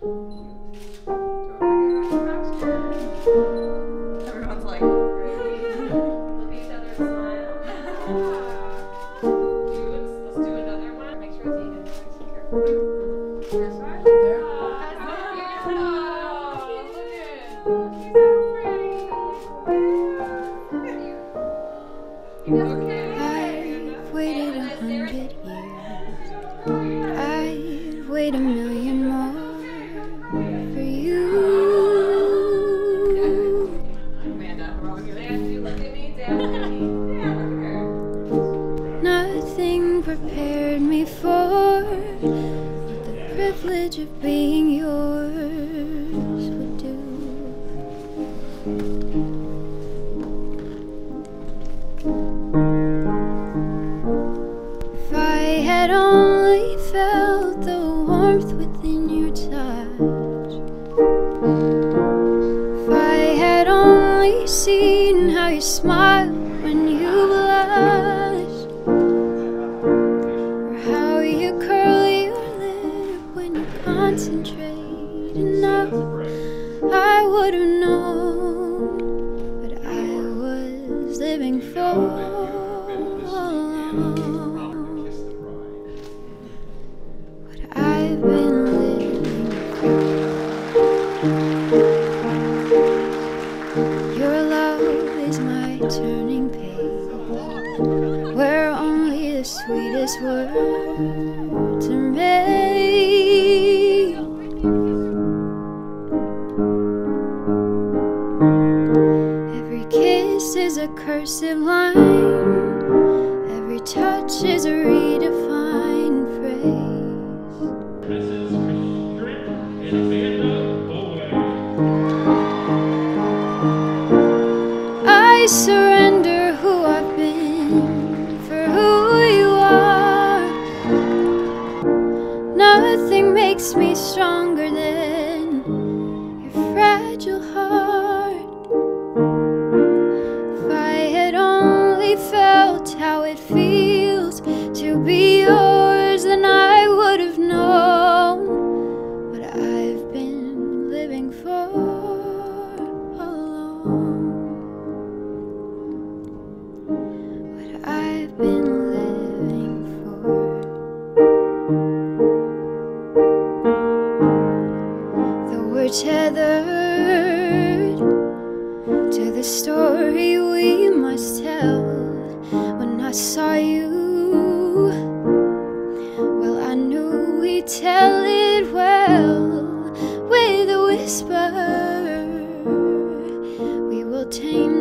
Everyone's like, ready? Each other smile. Dudes, let's do another one. Make sure it's even. Nice. This one? There. Oh, that's so beautiful. Look at She's so pretty. I've waited a hundred years. I've waited a million Nothing prepared me for the privilege of being yours would do. If I had only felt the warmth seen how you smile when you blush, or how you curl your lip when you concentrate enough, I would have known what I was living for. Turning page, where only the sweetest words are made. Every kiss is a cursive line, every touch is a redefined phrase. Mrs. me stronger than the story we must tell. When I saw you, well, I knew we'd tell it well with a whisper. We will tame